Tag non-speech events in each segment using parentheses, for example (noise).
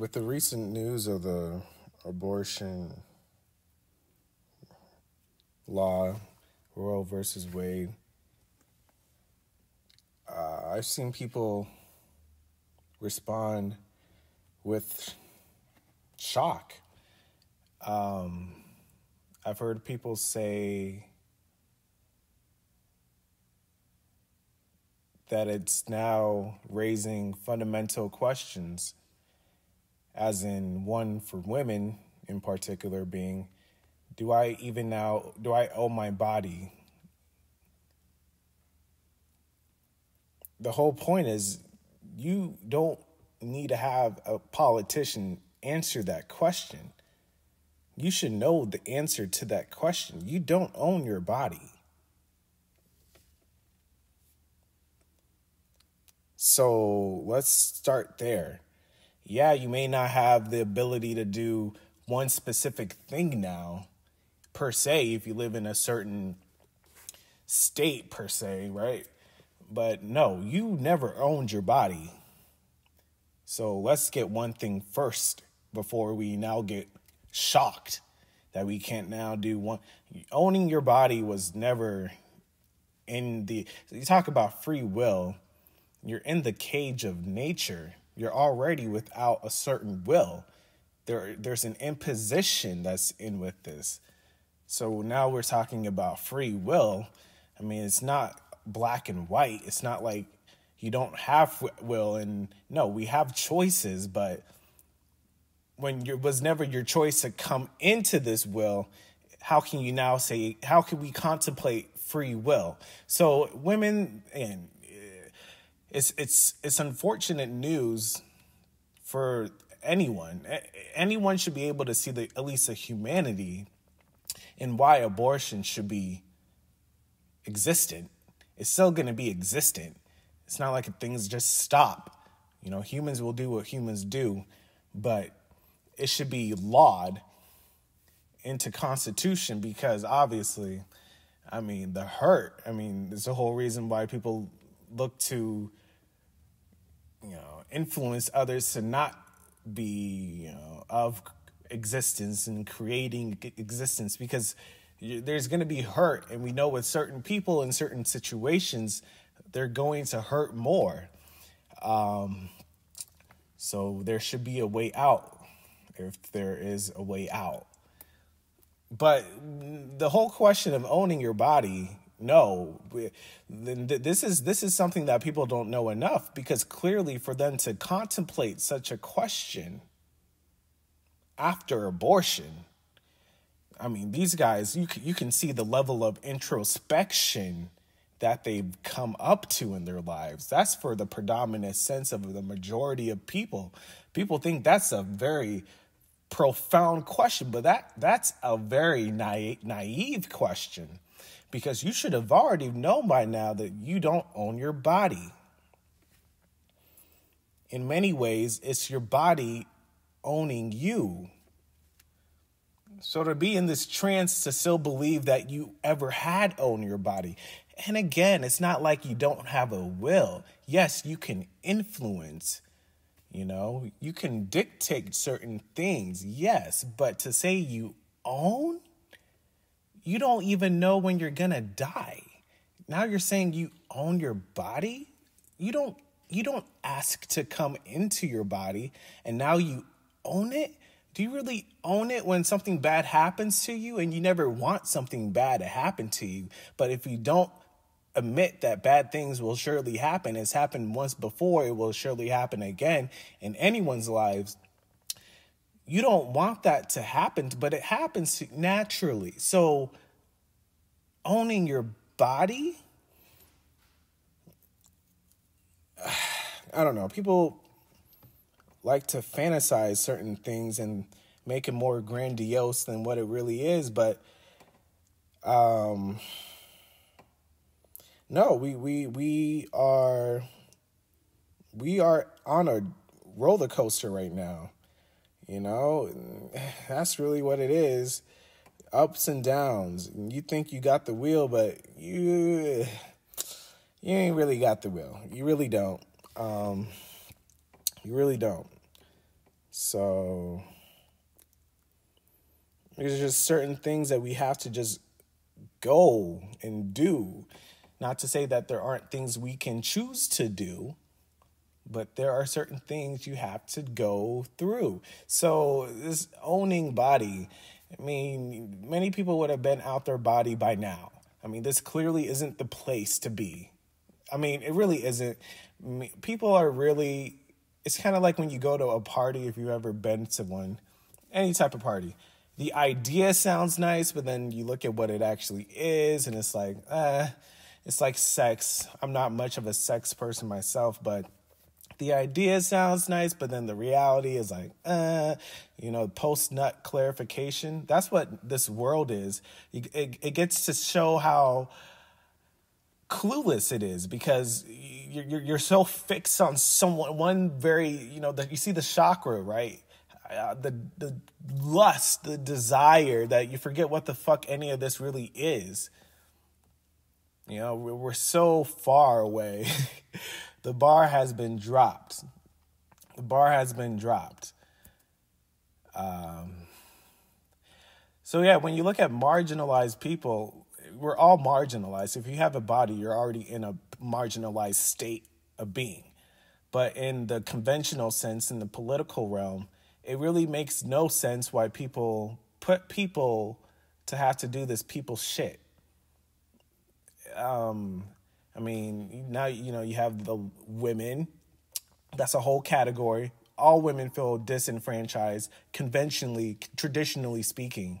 with the recent news of the abortion law, Roe versus Wade, uh, I've seen people respond with shock. Um, I've heard people say that it's now raising fundamental questions, as in one for women in particular being, do I even now, do I owe my body? The whole point is you don't need to have a politician answer that question. You should know the answer to that question. You don't own your body. So let's start there. Yeah, you may not have the ability to do one specific thing now, per se, if you live in a certain state, per se, right? But no, you never owned your body. So let's get one thing first before we now get shocked that we can't now do one. Owning your body was never in the. You talk about free will, you're in the cage of nature. You're already without a certain will. There, there's an imposition that's in with this. So now we're talking about free will. I mean, it's not black and white. It's not like you don't have will and no, we have choices, but when it was never your choice to come into this will, how can you now say how can we contemplate free will? So women and it's it's it's unfortunate news for anyone. Anyone should be able to see the at least a humanity in why abortion should be existent. It's still going to be existent. It's not like things just stop. You know, humans will do what humans do, but it should be lawed into constitution because obviously i mean the hurt i mean there's a whole reason why people look to you know influence others to not be you know of existence and creating existence because there's going to be hurt and we know with certain people in certain situations they're going to hurt more um, so there should be a way out if there is a way out. But the whole question of owning your body, no, this is this is something that people don't know enough because clearly for them to contemplate such a question after abortion, I mean, these guys, you can, you can see the level of introspection that they've come up to in their lives. That's for the predominant sense of the majority of people. People think that's a very profound question, but that that's a very naive, naive question because you should have already known by now that you don't own your body. In many ways, it's your body owning you. So to be in this trance to still believe that you ever had owned your body. And again, it's not like you don't have a will. Yes, you can influence you know, you can dictate certain things, yes, but to say you own, you don't even know when you're gonna die. Now you're saying you own your body? You don't you don't ask to come into your body and now you own it? Do you really own it when something bad happens to you and you never want something bad to happen to you? But if you don't admit that bad things will surely happen. It's happened once before, it will surely happen again in anyone's lives. You don't want that to happen, but it happens naturally. So, owning your body, (sighs) I don't know. People like to fantasize certain things and make it more grandiose than what it really is, but um no, we we we are we are on a roller coaster right now. You know, (sighs) that's really what it is. Ups and downs. You think you got the wheel, but you (sighs) you ain't really got the wheel. You really don't. Um, you really don't. So there's just certain things that we have to just go and do. Not to say that there aren't things we can choose to do, but there are certain things you have to go through. So, this owning body, I mean, many people would have been out their body by now. I mean, this clearly isn't the place to be. I mean, it really isn't. People are really, it's kind of like when you go to a party, if you've ever been to one, any type of party. The idea sounds nice, but then you look at what it actually is, and it's like, uh, it's like sex. I'm not much of a sex person myself, but the idea sounds nice, but then the reality is like, uh, you know, post nut clarification. That's what this world is. It, it, it, gets to show how clueless it is because you're, you're so fixed on someone, one very, you know, that you see the chakra, right? Uh, the the lust, the desire that you forget what the fuck any of this really is. You know, we're so far away. (laughs) the bar has been dropped. The bar has been dropped. Um, so, yeah, when you look at marginalized people, we're all marginalized. If you have a body, you're already in a marginalized state of being. But in the conventional sense, in the political realm, it really makes no sense why people put people to have to do this people shit um, I mean, now you know you have the women. That's a whole category. All women feel disenfranchised, conventionally, traditionally speaking.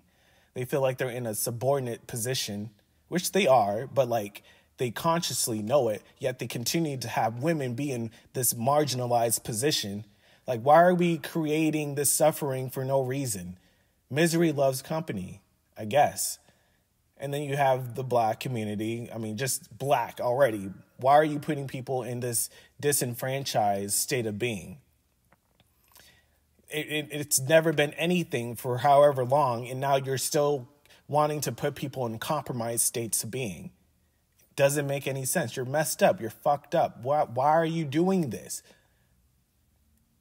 They feel like they're in a subordinate position, which they are, but like they consciously know it, yet they continue to have women be in this marginalized position. Like, why are we creating this suffering for no reason? Misery loves company, I guess. And then you have the black community. I mean, just black already. Why are you putting people in this disenfranchised state of being? It, it, it's never been anything for however long, and now you're still wanting to put people in compromised states of being. Doesn't make any sense. You're messed up. You're fucked up. Why, why are you doing this?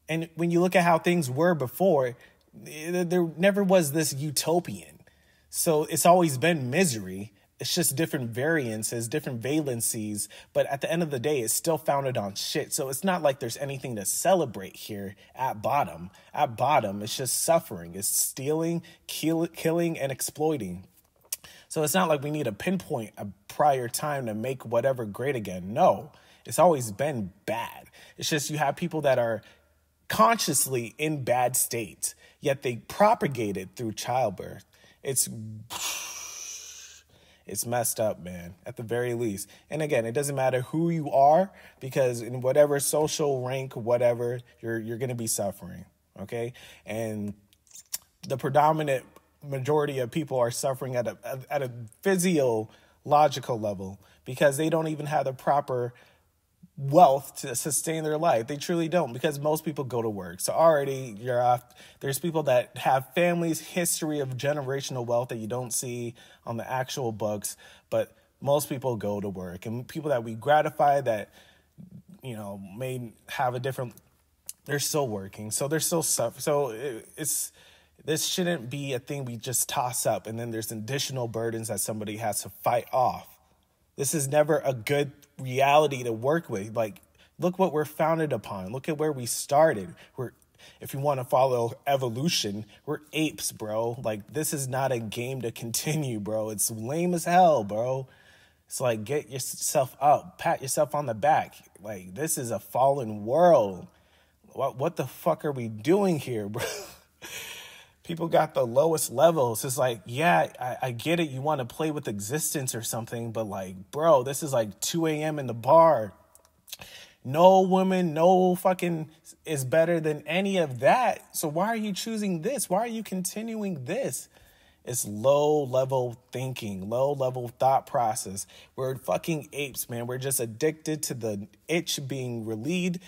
And when you look at how things were before, there never was this utopian so it's always been misery. It's just different variances, different valencies, but at the end of the day, it's still founded on shit. So it's not like there's anything to celebrate here at bottom. At bottom, it's just suffering. It's stealing, kill, killing, and exploiting. So it's not like we need to pinpoint a prior time to make whatever great again. No, it's always been bad. It's just you have people that are consciously in bad states, yet they propagate it through childbirth it's it's messed up, man, at the very least. And again, it doesn't matter who you are because in whatever social rank, whatever, you're you're going to be suffering, okay? And the predominant majority of people are suffering at a at a physiological level because they don't even have the proper wealth to sustain their life. They truly don't because most people go to work. So already you're off. There's people that have families, history of generational wealth that you don't see on the actual books, but most people go to work. And people that we gratify that, you know, may have a different, they're still working. So they're still suffering. So it's, this shouldn't be a thing we just toss up and then there's additional burdens that somebody has to fight off. This is never a good reality to work with. Like, look what we're founded upon. Look at where we started. We're if you want to follow evolution, we're apes, bro. Like this is not a game to continue, bro. It's lame as hell, bro. It's like get yourself up, pat yourself on the back. Like this is a fallen world. What what the fuck are we doing here, bro? (laughs) people got the lowest levels. It's like, yeah, I, I get it. You want to play with existence or something, but like, bro, this is like 2 a.m. in the bar. No woman, no fucking is better than any of that. So why are you choosing this? Why are you continuing this? It's low level thinking, low level thought process. We're fucking apes, man. We're just addicted to the itch being relieved,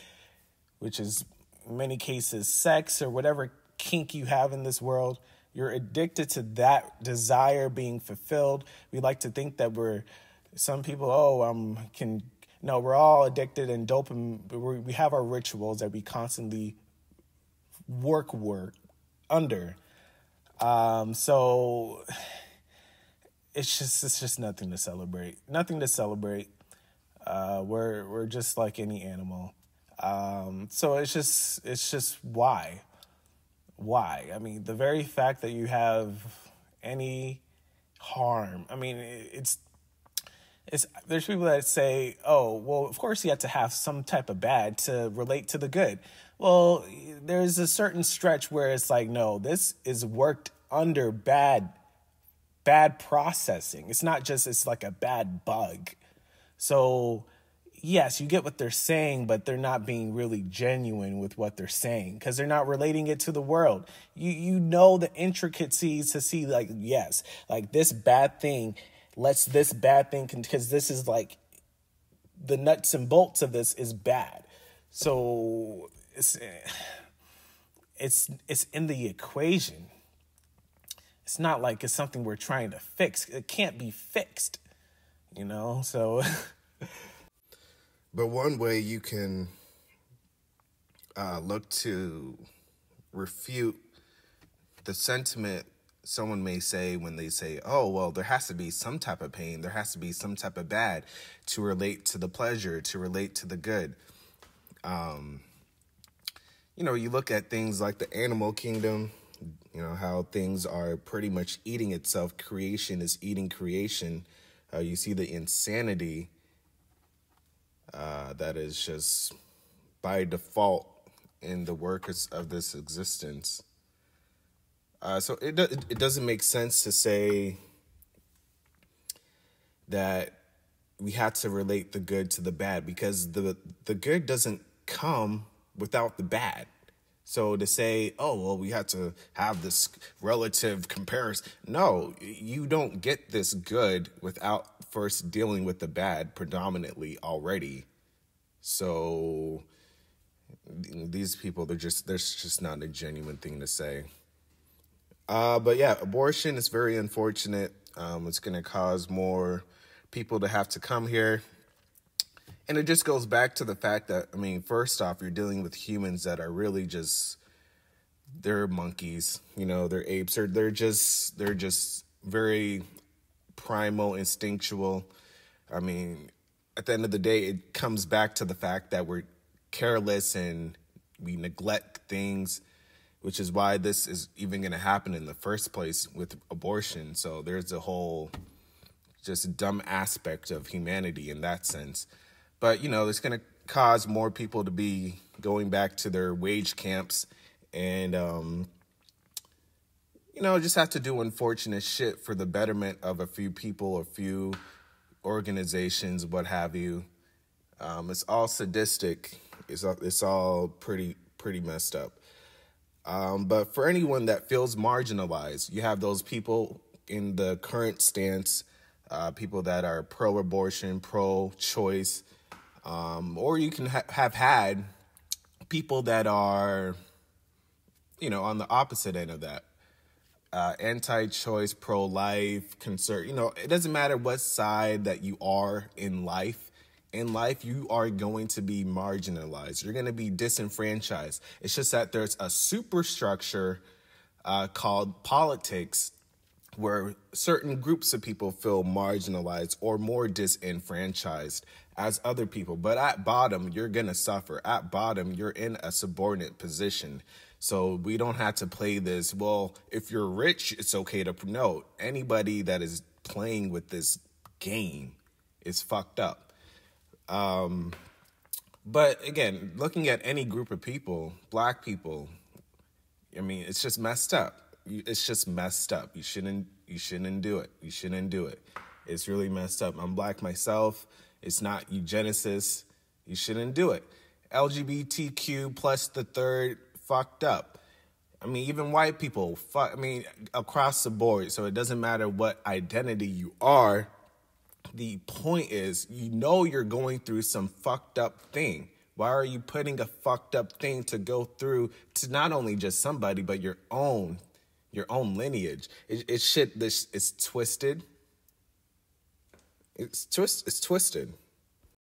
which is in many cases sex or whatever kink you have in this world. You're addicted to that desire being fulfilled. We like to think that we're some people. Oh, um, can no. We're all addicted and dopamine. We have our rituals that we constantly work work under. Um, so it's just it's just nothing to celebrate. Nothing to celebrate. Uh, we're we're just like any animal. Um, so it's just it's just why, why? I mean, the very fact that you have any harm. I mean, it's it's there's people that say, "Oh, well, of course you have to have some type of bad to relate to the good." Well, there's a certain stretch where it's like, no, this is worked under bad bad processing. It's not just it's like a bad bug. So, yes, you get what they're saying, but they're not being really genuine with what they're saying because they're not relating it to the world. You you know the intricacies to see like yes, like this bad thing lets this bad thing because this is like the nuts and bolts of this is bad. So it's eh, it's it's in the equation. It's not like it's something we're trying to fix. It can't be fixed, you know? So (laughs) But one way you can uh, look to refute the sentiment someone may say when they say, oh, well, there has to be some type of pain, there has to be some type of bad to relate to the pleasure, to relate to the good. Um, you know, you look at things like the animal kingdom, you know, how things are pretty much eating itself. Creation is eating creation. Uh, you see the insanity uh, that is just by default in the workers of this existence. Uh, so it it doesn't make sense to say that we have to relate the good to the bad because the the good doesn't come without the bad. So to say, oh well, we have to have this relative comparison. No, you don't get this good without first dealing with the bad predominantly already. So these people, they're just there's just not a genuine thing to say. Uh, but yeah, abortion is very unfortunate. Um, it's going to cause more people to have to come here. And it just goes back to the fact that, I mean, first off, you're dealing with humans that are really just, they're monkeys, you know, they're apes, or they're just, they're just very primal, instinctual. I mean, at the end of the day, it comes back to the fact that we're careless and we neglect things which is why this is even going to happen in the first place with abortion. So there's a whole just dumb aspect of humanity in that sense. But, you know, it's going to cause more people to be going back to their wage camps and, um, you know, just have to do unfortunate shit for the betterment of a few people, a few organizations, what have you. Um, it's all sadistic. It's all, it's all pretty pretty messed up. Um, but for anyone that feels marginalized, you have those people in the current stance, uh, people that are pro abortion, pro choice, um, or you can ha- have had people that are, you know, on the opposite end of that. Uh, anti-choice, pro-life, concern. You know, it doesn't matter what side that you are in life in life, you are going to be marginalized. You're going to be disenfranchised. It's just that there's a superstructure uh, called politics where certain groups of people feel marginalized or more disenfranchised as other people. But at bottom, you're going to suffer. At bottom, you're in a subordinate position. So we don't have to play this. Well, if you're rich, it's okay to no. Anybody that is playing with this game is fucked up. Um, but again, looking at any group of people, black people, I mean, it's just messed up. It's just messed up. You shouldn't. You shouldn't do it. You shouldn't do it. It's really messed up. I'm black myself. It's not eugenesis. You shouldn't do it. LGBTQ plus the third fucked up. I mean, even white people, fuck, I mean, across the board. So it doesn't matter what identity you are the point is, you know, you're going through some fucked up thing. Why are you putting a fucked up thing to go through to not only just somebody, but your own, your own lineage? It, it shit. This it's twisted. It's twist. It's twisted.